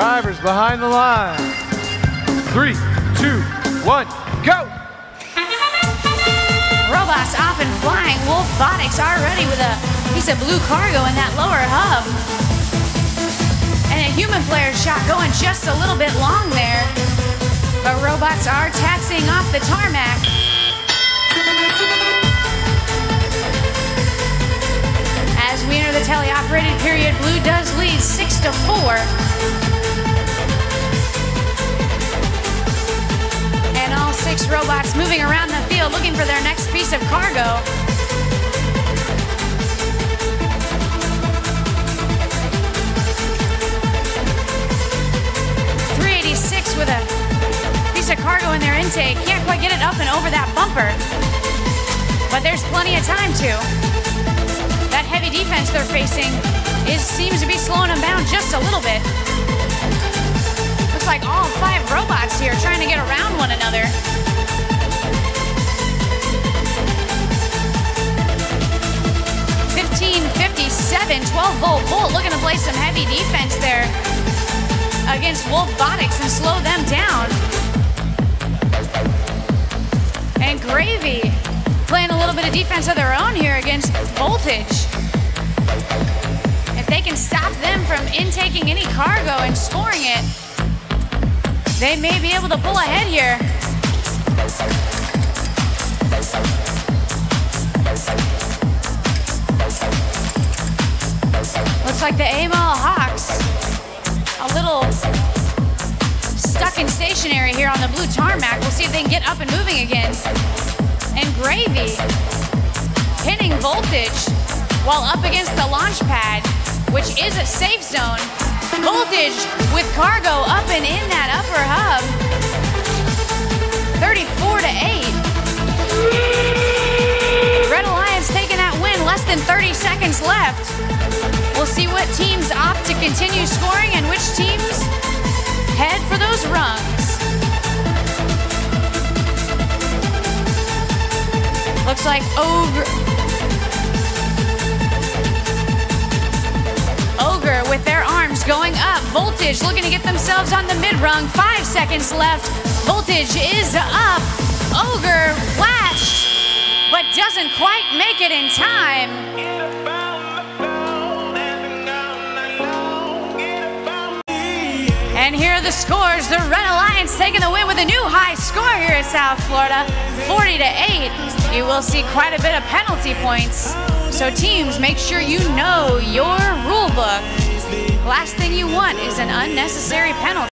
Drivers behind the line. Three, two, one, go! Robots off and flying. Wolf Wolfbotics already with a piece of blue cargo in that lower hub. And a human player shot going just a little bit long there. But robots are taxiing off the tarmac. As we enter the teleoperated period, Blue does lead six to four. Moving around the field looking for their next piece of cargo. With a piece of cargo in their intake. Can't quite get it up and over that bumper. But there's plenty of time to. That heavy defense they're facing is seems to be slowing them down just a little bit. Looks like all five robots here trying to fifty-seven, 12 volt Bolt looking to play some heavy defense there against Wolfbotics and slow them down. And Gravy playing a little bit of defense of their own here against Voltage. If they can stop them from intaking any cargo and scoring it, they may be able to pull ahead here. Like the AML Hawks a little stuck in stationary here on the blue tarmac. We'll see if they can get up and moving again. And Gravy hitting voltage while up against the launch pad, which is a safe zone. Voltage with cargo up and in that upper hub. 34 to 8. Red Alliance taking that win, less than 30 seconds left. We'll see what teams opt to continue scoring and which teams head for those rungs. Looks like Ogre. Ogre with their arms going up. Voltage looking to get themselves on the mid rung. Five seconds left. Voltage is up. Ogre flashed, but doesn't quite make it in time. And here are the scores. The Red Alliance taking the win with a new high score here at South Florida, 40 to 8. You will see quite a bit of penalty points. So teams, make sure you know your rule book. Last thing you want is an unnecessary penalty.